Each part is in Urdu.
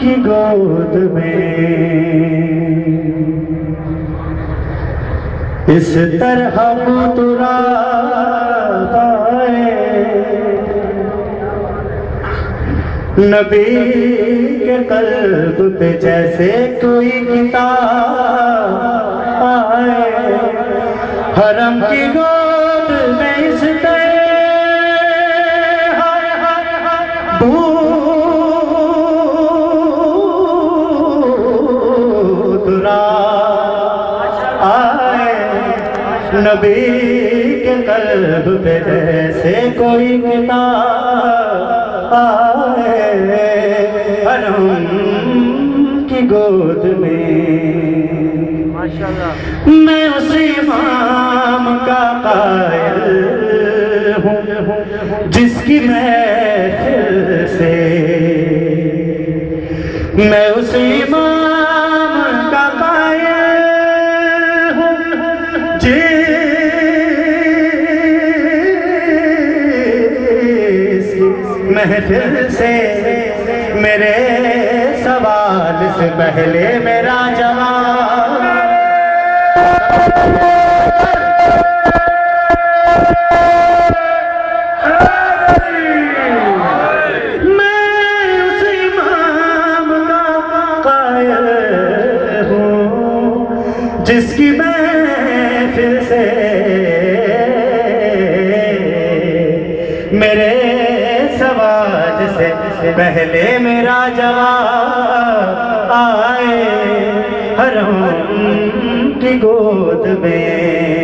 کی گود میں۔ اس طرح مترا نبی کے قلب پہ جیسے کوئی کتاب آئے۔ حرم کی گود میں اس طرح نبی کے قلب پہ جیسے کوئی کتاب آئے حرم کی گود میں۔ میں اس امام کا قائل ہوں جس کی محفل سے۔ میں اس امام کا قائل ہوں جس محفل سے میرے سوال سے پہلے میرا جواب۔ میں کا جس کی محفل سے میرے سوال سے پہلے میرا جواب آئے حرم کی گود میں۔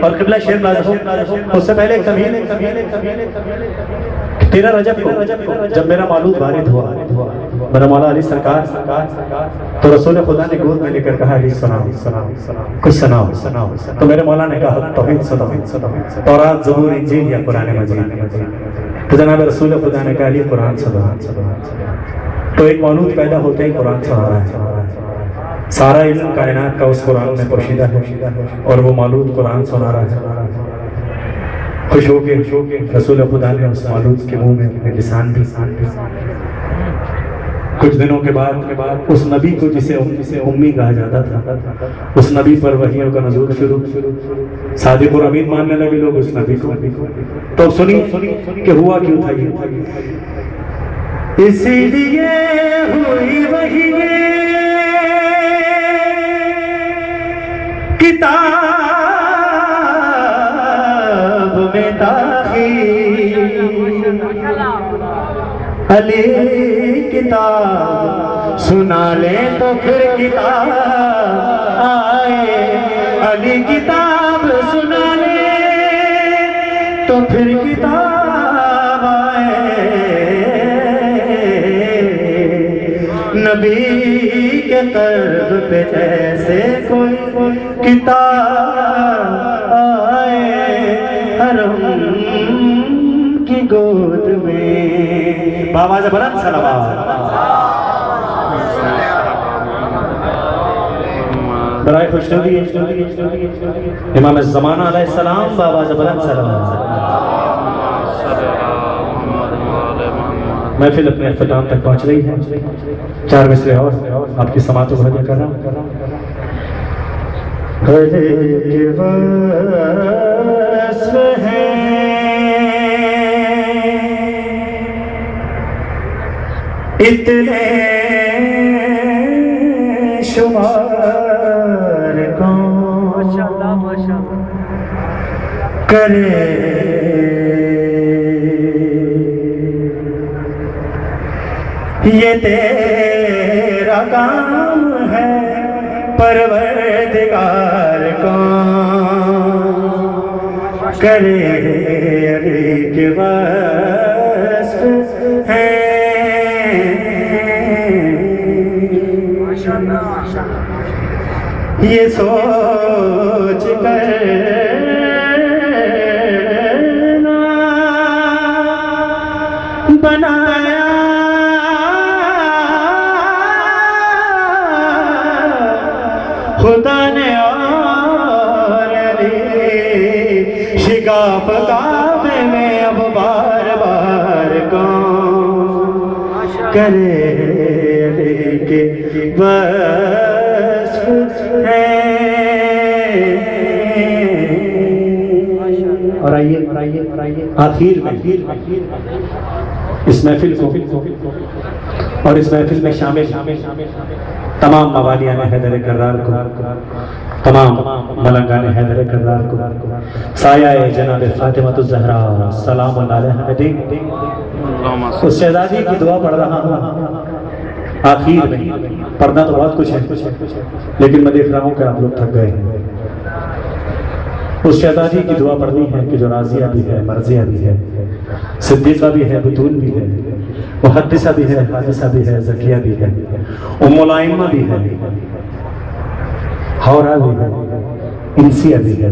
اور قبلہ شیر باز ہو. اس سے پہلے ایک کبھی تیرہ رجب کو جب میرا معلوم وارد ہوا. میرا مولا علی سرکار. تو رسول خدا نے گود میں لے کر کہا، علی سناؤ کچھ سناؤ. تو میرے مولا نے کہا، توحید سناؤ. تورات زبور انجیل یا قرآن مجید؟ تو جناب رسول خدا نے کہا، علی قرآن سناؤ. تو ایک مولود پیدا ہوتے ہی قرآن سنا رہا ہے. سارا علم کائنات کا اس قرآن میں پوشیدہ ہے اور وہ مولود قرآن سنا رہا ہے۔ خوش ہو کے رسول خدا نے اس مولود کے منہ میں اپنے لسان بھی کچھ دنوں کے بعد اس نبی کو جسے امی کہا جاتا تھا، اس نبی پر وحیوں کا نزول شروع۔ صادق اور امین ماننے لگے لوگ اس نبی کو۔ تو سنی کہ ہوا کیوں تھا یہ؟ اسی لیے ہوئی وہی کتاب میں داخل۔ علی کتاب سنا لے تو پھر کتاب آئے۔ علی کتاب سنا لے تو پھر کتاب کے قلب پہ جیسے کوئی کتاب آئے حرم کی گود میں۔ بابا زبرت سلام برائے خوش امام زمانہ علیہ السلام بابا زبرت سلام محفل اپنے اختتام تک پہنچ رہی ہے چار مصرے اور آپ کی سماعت و بھجن کرنا ہر ایک وصف ہے۔ اتنے شمار کون کرے۔ یہ تیرا کام ہے پروردگار کون؟ کرے علی کے وصف ہے۔ یہ سوچ خدا نے اور علی. شگاف کعبے میں اب بار بار کون کرے علی کے وصف ہے. اور آئیے آخر میں اس محفل کو اور اس محفل میں شامل شامل شامل شامل تمام موالیان حیدر کرار کو، تمام ملنگان حیدر کرار کو، سایہ جناب فاطمت الزہرہ سلام علیہ حمدی اس شہزادی کی دعا پڑھ رہا ہوں۔ آخیر میں پڑھنا تو بہت کچھ ہے، لیکن میں دیکھ رہا ہوں کہ آپ لوگ تھک گئے ہیں۔ اس شہزادی کی دعا پڑھنی ہے کہ جو راضیہ بھی ہے، مرضیہ بھی ہے، صدیقہ بھی ہے بطول بھی ہے۔ محدثہ بھی ہے حادثہ بھی ہے، زکیہ بھی ہے، ام الائمہ بھی ہے ہورا بھی ہے، انسیہ بھی ہے۔